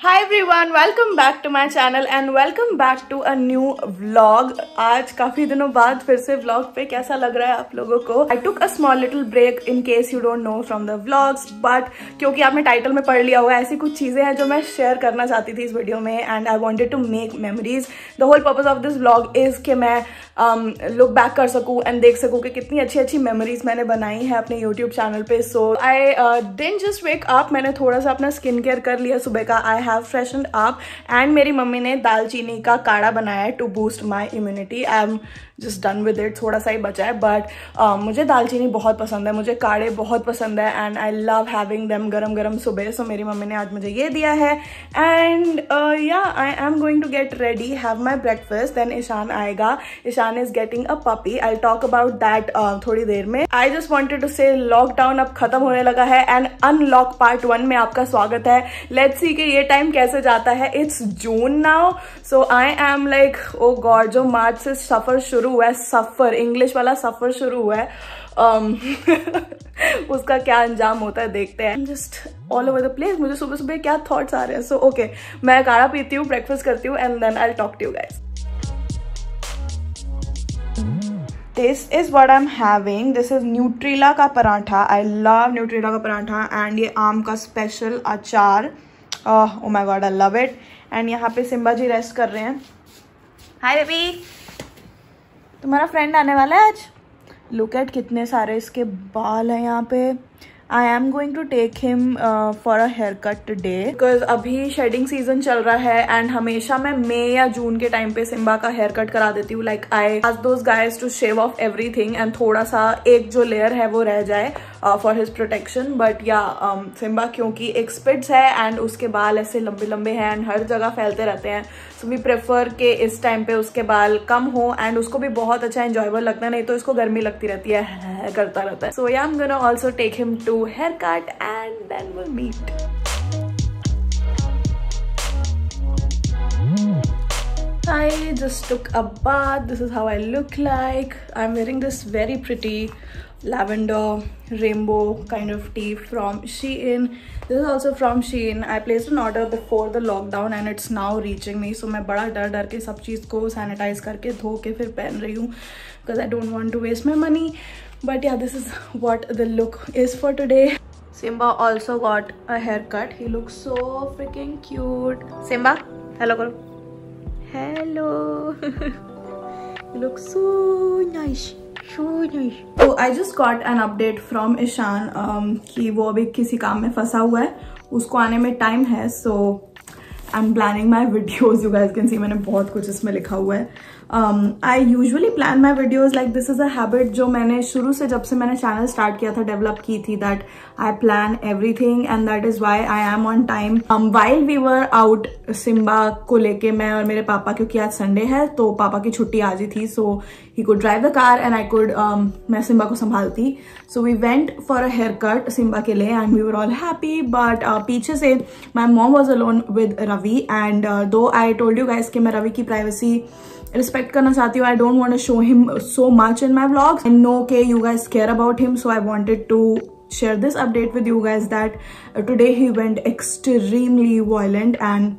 Hi everyone welcome back to my channel and welcome back to a new vlog आज काफ़ी दिनों बाद फिर से व्लॉग पे कैसा लग रहा है आप लोगों को? I took a small little break in case you don't know from the vlogs but क्योंकि आपने टाइटल में पढ़ लिया होगा ऐसी कुछ चीज़ें हैं जो मैं शेयर करना चाहती थी इस वीडियो में and I wanted to make memories the whole purpose of this vlog is कि मैं लुक um, बैक कर सकूँ एंड देख सकूँ कि कितनी अच्छी अच्छी मेमोरीज मैंने बनाई है अपने यूट्यूब चैनल पे। So I didn't just wake up मैंने थोड़ा सा अपना स्किन केयर कर लिया सुबह का। I have freshened up and मेरी मम्मी ने दालचीनी का काढ़ा बनाया है to boost my immunity I am just done with it थोड़ा सा ही बचा है बट uh, मुझे दालचीनी बहुत पसंद है मुझे काढ़े बहुत पसंद है and I love having them गरम गरम सुबह। सो मेरी मम्मी ने आज मुझे ये दिया है and yeah I am going to get ready have my breakfast then Ishaan आएगा। Ishaan is getting a puppy I talk about that थोड़ी देर में. I just wanted to say lockdown अब खत्म होने लगा है एंड अनलॉक पार्ट वन में आपका स्वागत है. लेट्स सी कि ये टाइम कैसे जाता है. It's June now so I am like oh god जो मार्च से सफ़र शुरू हुआ है सफ़र इंग्लिश वाला सफ़र शुरू हुआ है um, उसका क्या अंजाम होता है देखते हैं. Just all over the place मुझे सुबह सुबह क्या थॉट्स आ रहे हैं? सो ओके मैं काढ़ा पीती हूँ ब्रेकफास्ट करती हूँ and then I talk to guys this is what I am having this is Nutrela का पराठा आई लव न्यूट्रीला का पराठा एंड ये आम का स्पेशल अचार ओ my god I love it and यहाँ पे सिम्बा जी रेस्ट कर रहे हैं हाय बेबी तुम्हारा फ्रेंड आने वाला है आज लुक एट कितने सारे इसके बाल हैं यहाँ पे I am going to take him for a haircut day because अभी शेडिंग सीज़न चल रहा है एंड हमेशा मैं मे या जून के टाइम पे सिम्बा का हेयर कट करा देती हूँ। लाइक आई आज those guys to shave off everything and थोड़ा सा एक जो लेयर है वो रह जाए। For his protection but yeah Simba क्योंकि एक स्पिट्स है एंड उसके बाल ऐसे लंबे लंबे हैं एंड हर जगह फैलते रहते हैं सो वी प्रेफर के इस टाइम पे उसके बाल कम हो एंड उसको भी बहुत अच्छा इंजॉयबल लगता है, नहीं तो इसको गर्मी लगती रहती है करता रहता है so yeah am gonna also take him to haircut and then will meet I just took a bath. This is how I look like. I'm wearing this very pretty lavender rainbow kind of tea from Shein. This is also from Shein. I placed an order before the lockdown and it's now reaching me. So मैं बड़ा डर डर के सब चीज़ को sanitize करके धो के फिर पहन रही हूँ because I don't want to waste my money. But yeah, this is what the look is for today. Simba also got a haircut. He looks so freaking cute. Simba, hello karo. Hello. he looks so nice. तो I just got an update from Ishaan कि वो अभी किसी काम में फंसा हुआ है। उसको आने में टाइम है so I am planning my videos you guys can see मैंने बहुत कुछ इसमें लिखा हुआ है। I usually plan my videos like this is a habit जो मैंने शुरू से जब से मैंने चैनल स्टार्ट किया था डेवलप की थी that I plan everything and that is why I am on time while we were out Simba को लेके मैं और मेरे पापा क्योंकि आज संडे है तो पापा की छुट्टी आज ही थी so he could drive the car and I could मैं सिम्बा को संभालती. So we went for a haircut Simba के लिए and we were all happy but पीछे से my mom was alone with Ravi and though I told you guys कि मैं रवि की प्राइवेसी रिस्पेक्ट करना चाहती हूँ. I don't want show him so much in my vlogs and know के you guys care about him so I wanted to share this update with you guys that uh, today he went extremely and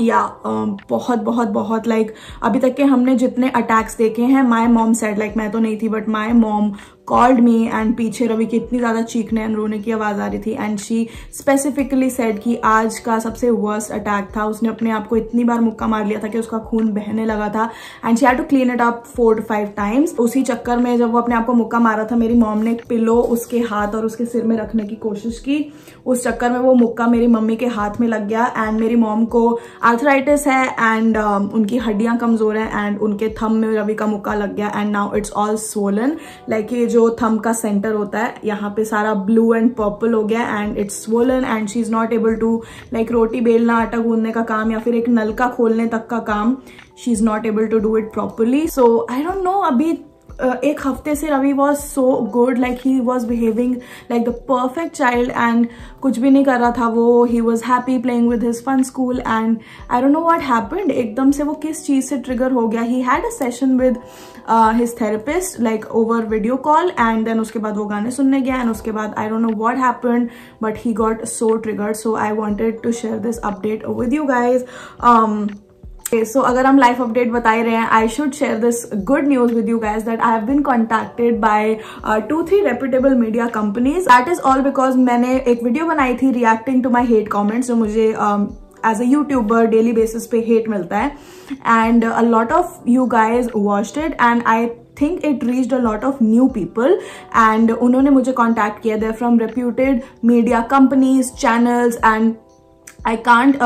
या uh, बहुत बहुत बहुत like अभी तक के हमने जितने अटैक्स देखे हैं माई मॉम सेड लाइक मैं तो नहीं थी but my mom called me and पीछे रवि की इतनी ज़्यादा चीखने एंड रोने की आवाज़ आ रही थी एंड शी स्पेसिफिकली सेड कि आज का सबसे वर्स्ट अटैक था। उसने अपने आप को इतनी बार मुक्का मार लिया था कि उसका खून बहने लगा था and she had to clean it up four five times उसी चक्कर में जब वो अपने आप को मुक्का मारा था मेरी मॉम ने पिलो उसके हाथ और उसके सिर में रखने की कोशिश की। उस चक्कर में वो मुक्का मेरी मम्मी के हाथ में लग गया एंड मेरी मॉम को आर्थराइटिस है एंड uh, उनकी हड्डियाँ कमज़ोर है एंड उनके थम में रवि का मुक्का लग गया and now it's all swollen like ये जो थम का सेंटर होता है, यहाँ पे सारा ब्लू एंड पर्पल हो गया and it's swollen and she is not able to like रोटी बेलना, आटा गूंदने का काम या फिर एक नलका खोलने तक का काम she is not able to do it properly so I don't know अभी एक हफ़्ते से Ravi was so good like he was behaving like the perfect child and कुछ भी नहीं कर रहा था वो he was happy playing with his fun school and I don't know what happened एकदम से वो किस चीज़ से ट्रिगर हो गया। He had a session with his therapist like over video call and then उसके बाद वो गाने सुनने गया एंड उसके बाद I don't know what happened but he got so triggered so I wanted to share this update with you guys so so, अगर हम लाइफ अपडेट बता रहे हैं I should share this good news with you guys that I have been contacted by two three reputable media companies that is all because मैंने एक video बनाई थी reacting to my hate comments जो मुझे as a YouTuber daily basis पे hate मिलता है। And a lot of you guys watched it and I think it reached a lot of new people and उन्होंने मुझे contact किया। They from reputed media companies channels and I can't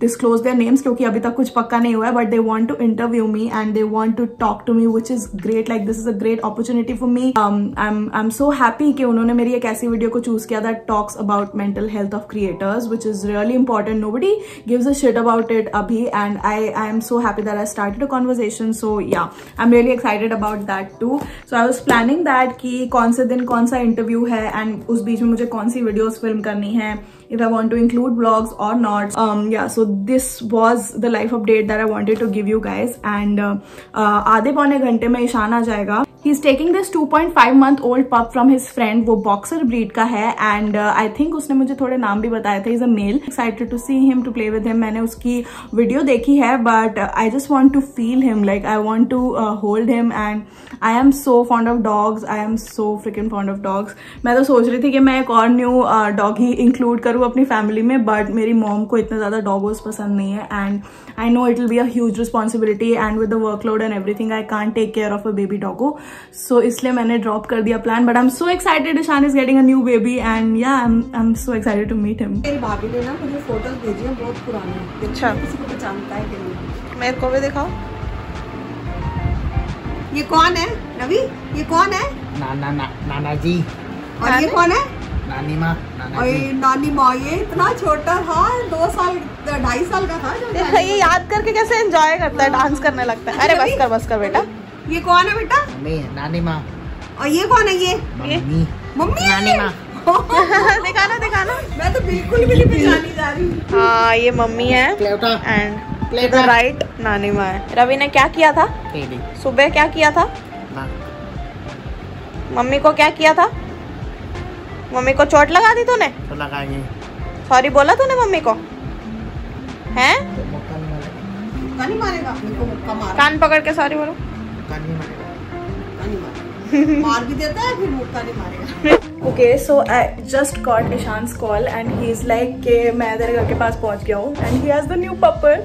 disclose their names क्योंकि अभी तक कुछ पक्का नहीं हुआ है but they want to interview me and they want to talk to me which is great like this is a great opportunity for me I am so happy कि उन्होंने मेरी एक ऐसी वीडियो को चूज़ किया that talks about mental health of creators which is really important nobody gives a shit about it अभी and I I am so happy that I started a conversation so yeah I am really excited about that too so I was planning that कि कौन से दिन कौन सा interview है and उस बीच में मुझे कौन सी वीडियोज़ फ़िल्म करनी है। if I want to include vlogs or not. Um, yeah, so this was the life update that I wanted to give you guys. And uh, uh, आधे पौने घंटे में ईशान आ जाएगा he is taking this 2.5 month old pup from his friend वो boxer breed का है and I think उसने मुझे थोड़े नाम भी बताया था. Is a male excited to see him to play with him मैंने उसकी वीडियो देखी है but I just want to feel him like I want to hold him and I am so fond of dogs I am so freaking fond of dogs मैं तो सोच रही थी कि मैं एक और न्यू डॉग uh, ही इंक्लूड करूँ अपनी फैमिली में बट मेरी मॉम को इतना ज़्यादा डॉगोज पसंद नहीं है and I know it will be a huge responsibility and with the workload and everything I can't take care of a baby doggo so इसलिए मैंने ड्रॉप कर दिया but I am so excited Ishan is getting a new baby and yeah I am so excited to meet him मेरी भाभी ने ना मुझे photos भेजी हैं बहुत पुरानी। अच्छा। किसी को पहचानता है कि नहीं। मेरे को भी दिखाओ। ये कौन है? रवि ये कौन है? नाना ना, नाना जी और ये कौन है? नानी माँ और नानी माँ ये इतना छोटा था दो साल ढाई साल का था जब ये याद करके कैसे एंजॉय करता है डांस करने लगता है। अरे बस कर बस कर बेटा। ये कौन है बेटा? नानी माँ। और ये कौन है ये? मम्मी। मम्मी? नानी माँ। दिखाना दिखाना। मैं तो बिल्कुल भी नहीं पहचानी जा रही हूँ। हाँ ये मम्मी है। एंड राइट नानी माँ है। रवि ने क्या किया था? सुबह क्या किया था? मम्मी को क्या किया था? मम्मी को चोट लगा दी तूने? तो लगाएँगे। सॉरी बोला तूने मम्मी को? हैं? कान पकड़ के सॉरी बोलो। मार। भी देता है फिर मुक्का नहीं मारेगा। Okay so i just got ishan's call and he's like कि मैं तेरे घर के पास पहुँच गया हूँ. And he has the new pupper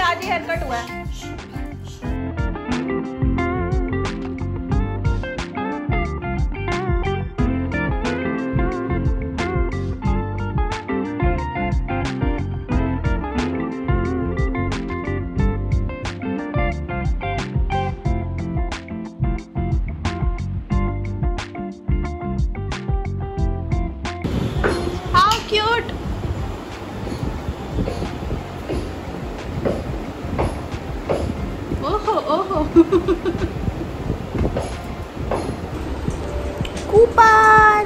आज ही हेयर कट हुआ है। Oh, oh. oh. Cooper!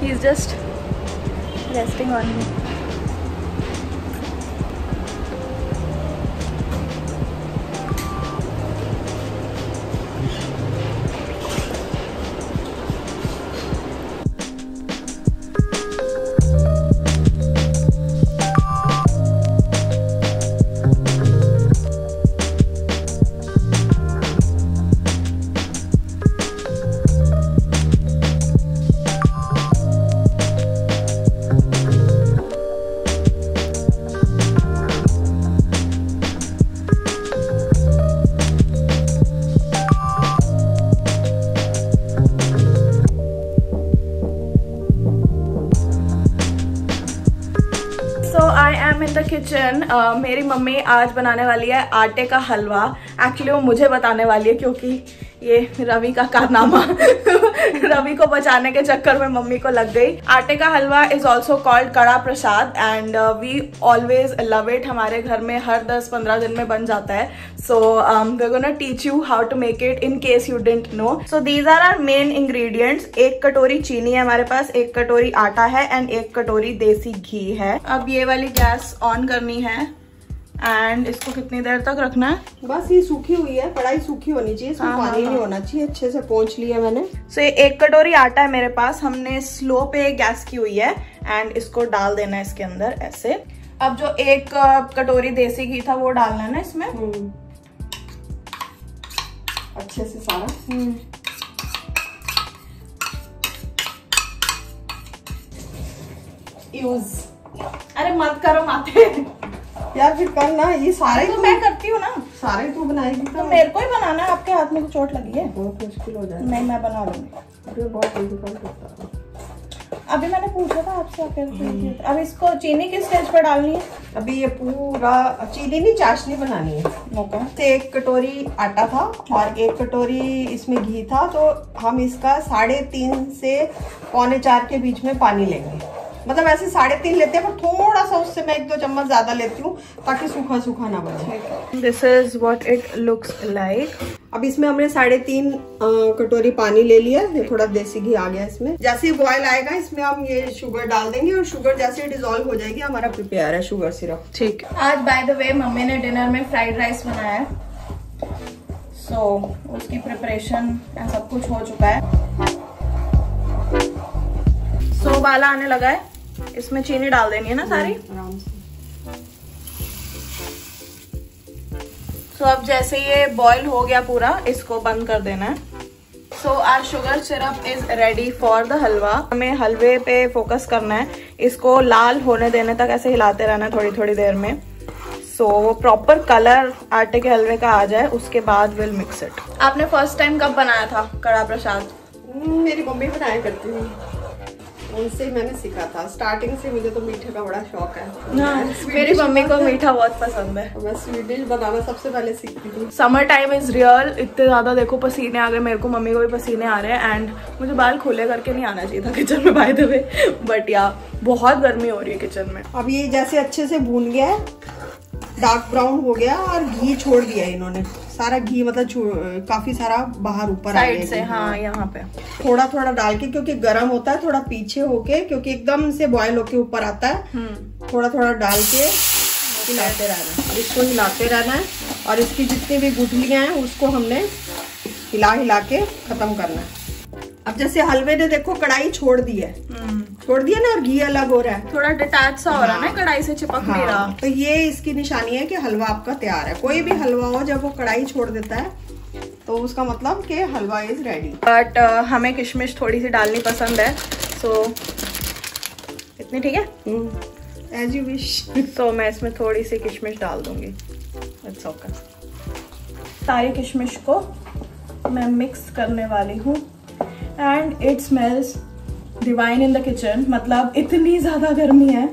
He's just resting on me. Am uh, kitchen मेरी मम्मी आज बनाने वाली है आटे का हलवा। एक्चुअली वो मुझे बताने वाली है क्योंकि ये रवि का कारनामा। रवि को बचाने के चक्कर में मम्मी को लग गई। आटे का हलवा is also called kada prasad and we always love it हमारे घर में हर 10-15 दिन में बन जाता है। So we gonna teach you how to make it in case you don't know so these are are main ingredients एक कटोरी चीनी है हमारे पास, एक कटोरी आटा है एंड एक कटोरी देसी घी है। अब ये वाली गैस ऑन करनी है। एंड इसको कितनी देर तक रखना है? बस ये सूखी हुई है कढ़ाई सूखी होनी चाहिए इसमें हाँ, पानी हाँ, नहीं होना चाहिए अच्छे से पहुँच लिया मैंने। सो so, एक कटोरी आटा है मेरे पास हमने स्लो पे गैस की हुई है एंड इसको डाल देना है इसके अंदर ऐसे। अब जो एक कटोरी देसी घी था वो डालना है ना इसमें? हम्म। अच्छे से सारा। यूज़ अरे मत करो माथे। यार फिर कर ना ये सारे तो तो मैं करती हूँ ना। सारे तू बनाएगी तो मेरे को ही बनाना है आपके हाथ में तो चोट लगी है। बहुत मुश्किल हो जाए नहीं मैं बना लूँगी। अरे बहुत डिफ़िकल्ट होता है। अभी मैंने पूछा था आपसे आप थे अब इसको चीनी किस स्टेज पर डालनी है? अभी ये पूरा चीनी नहीं चाशनी बनानी है। ओके। एक कटोरी आटा था और एक कटोरी इसमें घी था तो हम इसका साढ़े तीन से पौने चार के बीच में पानी लेंगे। मतलब ऐसे साढ़े तीन लेते हैं पर थोड़ा सा उससे मैं एक दो चम्मच ज़्यादा लेती हूँ ताकि सूखा सूखा ना बने। This is what it looks like अब इसमें हमने साढ़े तीन कटोरी पानी ले लिया ये थोड़ा देसी घी आ गया इसमें। जैसे ही बॉयल आएगा इसमें हम ये शुगर डाल देंगे और शुगर जैसे डिजोल्व हो जाएगी हमारा प्रिपेयर है शुगर सिरप ठीक आज बाय द वे मम्मी ने डिनर में फ्राइड राइस बनाया है। सो so, उसकी प्रिपरेशन सब कुछ हो चुका है। सो so, वाला आने लगा है। इसमें चीनी डाल देनी है ना सारी? आराम से। सो so, अब जैसे ये बॉईल हो गया पूरा इसको बंद कर देना है। So our sugar syrup is ready for the halwa हमें हलवे पे फोकस करना है। इसको लाल होने देने तक ऐसे हिलाते रहना है थोड़ी थोड़ी देर में। सो so, वो प्रॉपर कलर आटे के हलवे का आ जाए उसके बाद विल मिक्स इट आपने फ़र्स्ट टाइम कब बनाया था कड़ा प्रसाद? मेरी मम्मी बनाया करती थी। उनसे मैंने सीखा था। स्टार्टिंग से मुझे तो मीठे का बड़ा शौक है। हाँ, मेरी मम्मी को मीठा बहुत पसंद है। मैं स्वीट डिश बनाना सबसे पहले सीखती थी। समर टाइम इज़ रियल इतने ज़्यादा देखो पसीने आ गए मेरे को मम्मी को भी पसीने आ रहे हैं। एंड मुझे बाल खुले करके नहीं आना चाहिए था किचन में बाय द वे बट या बहुत गर्मी हो रही है किचन में। अब ये जैसे अच्छे से भून गया है डार्क ब्राउन हो गया और घी छोड़ दिया इन्होंने। सारा घी मतलब काफ़ी सारा बाहर ऊपर आ गया से हाँ यहाँ पे। थोड़ा थोड़ा डाल के क्योंकि गर्म होता है थोड़ा पीछे होके क्योंकि एकदम से बॉयल होके ऊपर आता है। हम्म। थोड़ा थोड़ा डाल के हिलाते रहना है। इसको हिलाते रहना है। और इसकी जितनी भी गुठलियाँ हैं उसको हमने हिला हिला के खत्म करना है। अब जैसे हलवे ने देखो कढ़ाई छोड़ दी है। हम्म। छोड़ दिया ना और घी अलग हो रहा है। थोड़ा डिटैच सा हो रहा है ना हाँ। कढ़ाई से चिपक नहीं रहा। हाँ, तो ये इसकी निशानी है कि हलवा आपका तैयार है। कोई भी हलवा हो जब वो कढ़ाई छोड़ देता है तो उसका मतलब कि हलवा इज़ रेडी बट हमें किशमिश थोड़ी सी डालनी पसंद है सो so, इतनी ठीक है? एज यू विश तो मैं इसमें थोड़ी सी किशमिश डाल दूँगी। इट्स ओके सारी किशमिश को मैं मिक्स करने वाली हूँ। And it smells divine in the kitchen मतलब इतनी ज़्यादा गर्मी है।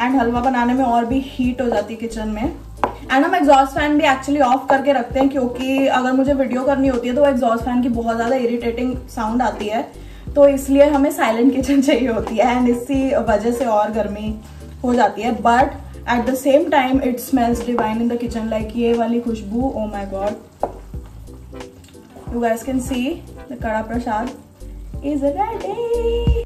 एंड हलवा बनाने में और भी हीट हो जाती है किचन में। एंड हम एग्जॉस्ट फ़ैन भी एक्चुअली ऑफ़ करके रखते हैं क्योंकि अगर मुझे वीडियो करनी होती है तो एग्जॉस्ट फ़ैन की बहुत ज़्यादा इरिटेटिंग साउंड आती है। तो इसलिए हमें साइलेंट किचन चाहिए होती है एंड इसी वजह से और गर्मी हो जाती है। But at the same time it smells divine in the kitchen like ये वाली खुशबू ओ my god you guys can see the kada prasad. Is ready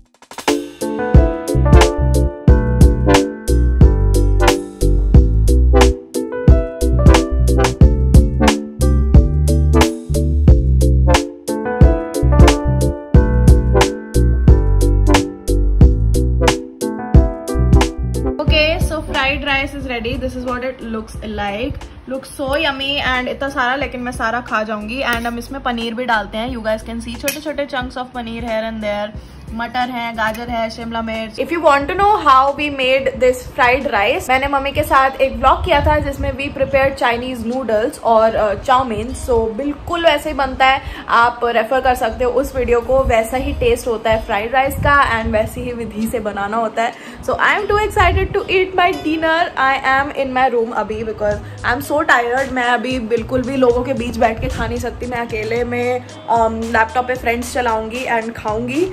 okay so fried rice is ready. This is what it looks like look so yummy and इतना सारा, लेकिन मैं सारा खा जाऊँगी। एंड हम इसमें पनीर भी डालते हैं। यू गाइस कैन सी छोटे छोटे chunks of paneer here and there मटर है गाजर है शिमला मिर्च। If you want to know how we made this fried rice मैंने मम्मी के साथ एक ब्लॉग किया था जिसमें वी प्रिपेयर चाइनीज़ नूडल्स और चाउमीन सो बिल्कुल वैसे ही बनता है। आप रेफर कर सकते हो उस वीडियो को वैसा ही टेस्ट होता है फ्राइड राइस का एंड वैसी ही विधि से बनाना होता है। So I am too excited to eat my dinner I am in my room अभी because I am so tired मैं अभी बिल्कुल भी लोगों के बीच बैठ के खा नहीं सकती। मैं अकेले में लैपटॉप um, पे फ्रेंड्स चलाऊँगी एंड खाऊँगी।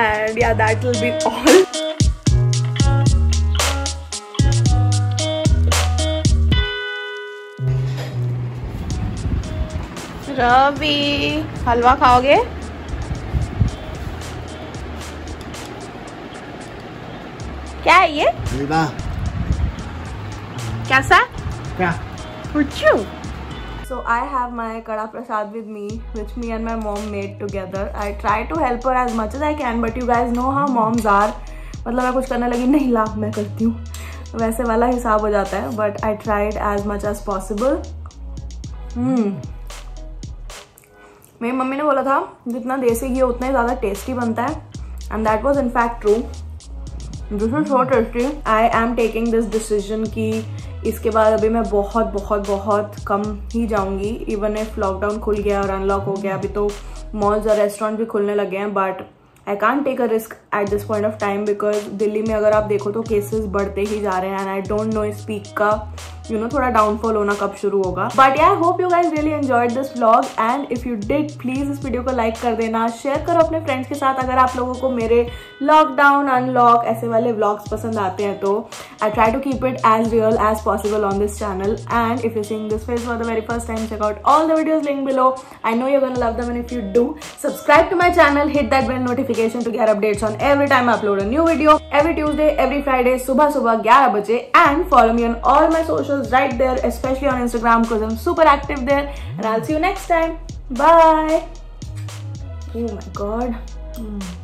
And yeah that will be all Ravi halwa खाओगे क्या है ये हलवा कैसा क्या Puchu. So I have my kada prasad with me, which me and my mom made together. I try to help her as much as I can, but you guys know how moms are. मतलब मैं कुछ करने लगी नहीं ला मैं करती हूँ. वैसे वाला हिसाब हो जाता है but I tried as much as possible मेरी मम्मी ने बोला था जितना देसी घी उतना ही ज़्यादा टेस्टी बनता है. And that was in fact true this is so tasty I am taking this decision की इसके बाद अभी मैं बहुत बहुत बहुत कम ही जाऊँगी। इवन इफ़ लॉकडाउन खुल गया और अनलॉक हो गया, अभी तो मॉल्स और रेस्टोरेंट भी खुलने लगे हैं but I can't take a risk at this point of time because Delhi में अगर आप देखो तो केसेस बढ़ते ही जा रहे हैं एंड आई डोंट नो इस पीक का यू नो थोड़ा डाउनफॉल होना कब शुरू होगा but I hope you guys really enjoyed this vlog and if you did please इस वीडियो को लाइक कर देना शेयर करो अपने फ्रेंड्स के साथ अगर आप लोगों को मेरे लॉकडाउन अनलॉक ऐसे वाले व्लॉग्स पसंद आते हैं तो I try to keep it as real as possible on this channel and if you seeing this face for the very first time check out all the videos link below I know you dumb and if you do subscribe to my channel hit that bell notification to get updates on every time upload a new video every Tuesday every Friday सुबह सुबह ग्यारह बजे and follow me on all my socials right there, especially on Instagram because I'm super active there. And I'll see you next time. Bye. Oh my god. Mm.